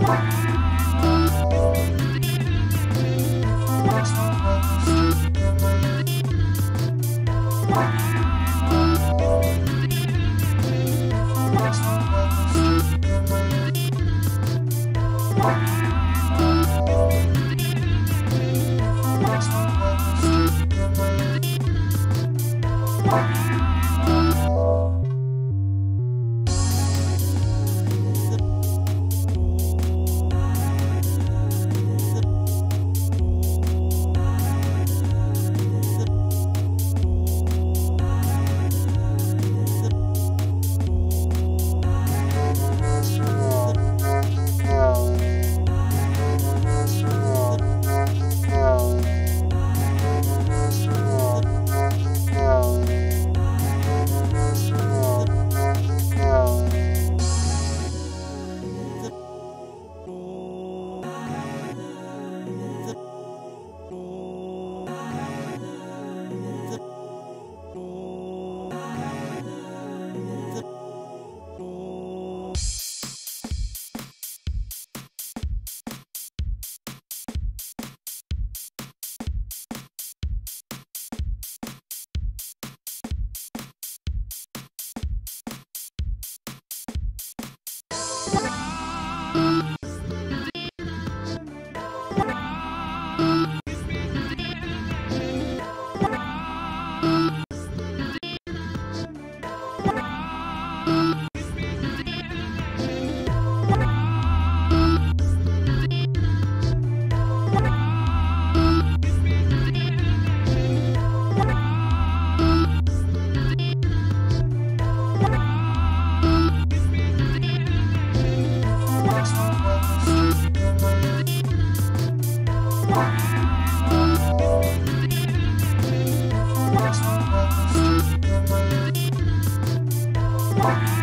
Wow. Bye.